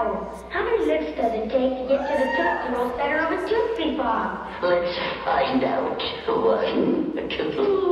How many lifts does it take to get to the top Tootsie Roll Better of a Tootsie Pop? Let's find out. One, two, three,